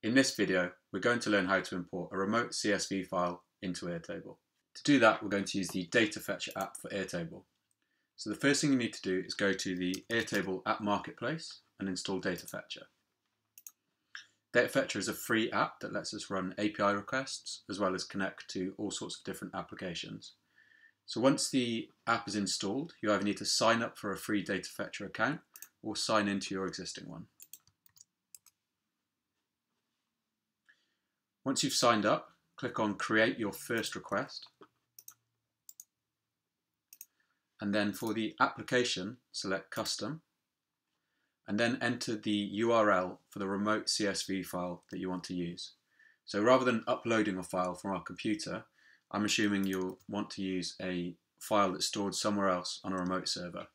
In this video, we're going to learn how to import a remote CSV file into Airtable. To do that, we're going to use the Data Fetcher app for Airtable. So the first thing you need to do is go to the Airtable app marketplace and install Data Fetcher. Data Fetcher is a free app that lets us run API requests as well as connect to all sorts of different applications. So once the app is installed, you either need to sign up for a free Data Fetcher account or sign into your existing one. Once you've signed up, click on Create Your First Request. And then for the application, select Custom. And then enter the URL for the remote CSV file that you want to use. So rather than uploading a file from our computer, I'm assuming you'll want to use a file that's stored somewhere else on a remote server.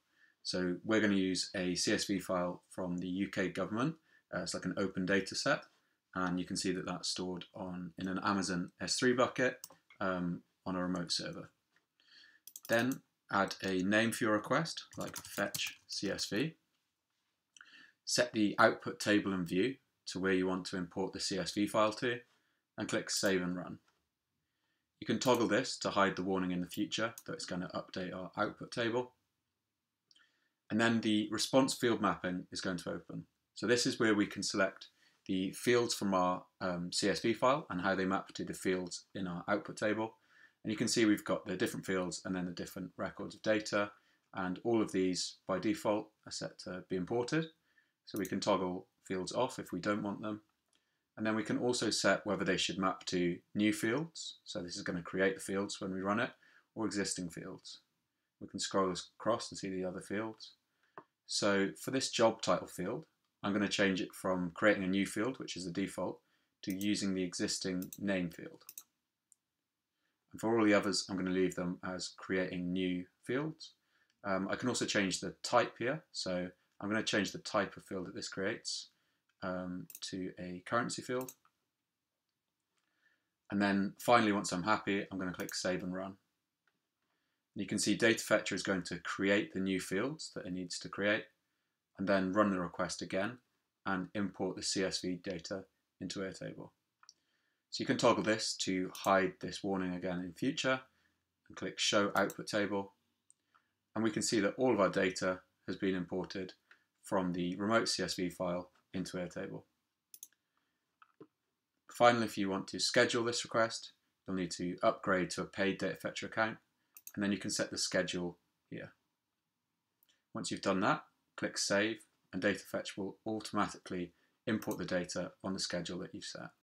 So we're going to use a CSV file from the UK government. Uh, it's like an open data set and you can see that that's stored on in an Amazon S3 bucket um, on a remote server. Then add a name for your request, like fetch CSV. Set the output table and view to where you want to import the CSV file to, and click Save and Run. You can toggle this to hide the warning in the future that it's going to update our output table. And then the response field mapping is going to open. So this is where we can select the fields from our um, CSV file and how they map to the fields in our output table. And you can see we've got the different fields and then the different records of data. And all of these by default are set to be imported. So we can toggle fields off if we don't want them. And then we can also set whether they should map to new fields. So this is going to create the fields when we run it, or existing fields. We can scroll across and see the other fields. So for this job title field, I'm going to change it from creating a new field, which is the default, to using the existing name field. And for all the others, I'm going to leave them as creating new fields. Um, I can also change the type here. So I'm going to change the type of field that this creates um, to a currency field. And then finally, once I'm happy, I'm going to click Save and Run. You can see Data Fetcher is going to create the new fields that it needs to create and then run the request again and import the CSV data into Airtable. So you can toggle this to hide this warning again in future and click Show Output Table. And we can see that all of our data has been imported from the remote CSV file into Airtable. Finally, if you want to schedule this request, you'll need to upgrade to a paid data fetcher account, and then you can set the schedule here. Once you've done that, click Save, and Data Fetcher will automatically import the data on the schedule that you've set.